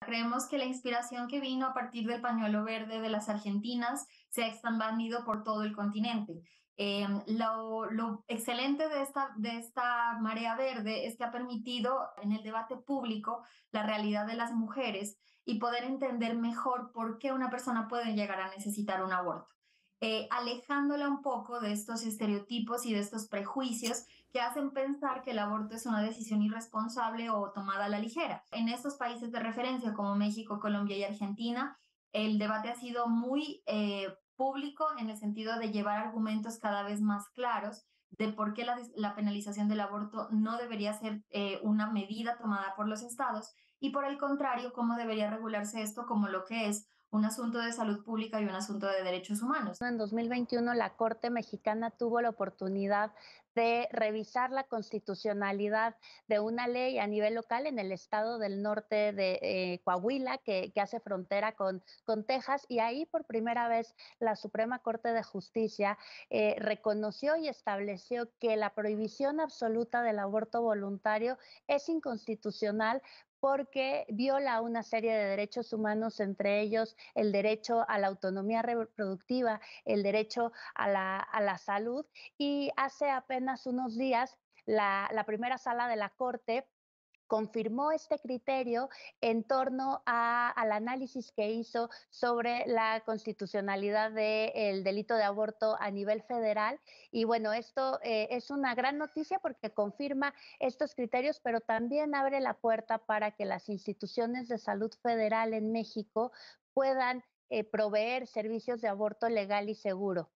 Creemos que la inspiración que vino a partir del pañuelo verde de las argentinas se ha expandido por todo el continente. Eh, lo, lo, excelente de esta, de esta marea verde es que ha permitido en el debate público la realidad de las mujeres y poder entender mejor por qué una persona puede llegar a necesitar un aborto. Eh, alejándola un poco de estos estereotipos y de estos prejuicios que hacen pensar que el aborto es una decisión irresponsable o tomada a la ligera. En estos países de referencia como México, Colombia y Argentina, el debate ha sido muy eh, público en el sentido de llevar argumentos cada vez más claros de por qué la, penalización del aborto no debería ser eh, una medida tomada por los estados y por el contrario, cómo debería regularse esto como lo que es un asunto de salud pública y un asunto de derechos humanos. En 2021 la Corte Mexicana tuvo la oportunidad de revisar la constitucionalidad de una ley a nivel local en el estado del norte de eh, Coahuila, que, hace frontera con, con Texas, y ahí por primera vez la Suprema Corte de Justicia eh, reconoció y estableció que la prohibición absoluta del aborto voluntario es inconstitucional porque viola una serie de derechos humanos, entre ellos el derecho a la autonomía reproductiva, el derecho a la, a la salud. Y hace apenas unos días, la, la primera sala de la Corte confirmó este criterio en torno al análisis que hizo sobre la constitucionalidad del delito de aborto a nivel federal. Y bueno, esto eh, es una gran noticia porque confirma estos criterios, pero también abre la puerta para que las instituciones de salud federal en México puedan eh, proveer servicios de aborto legal y seguro.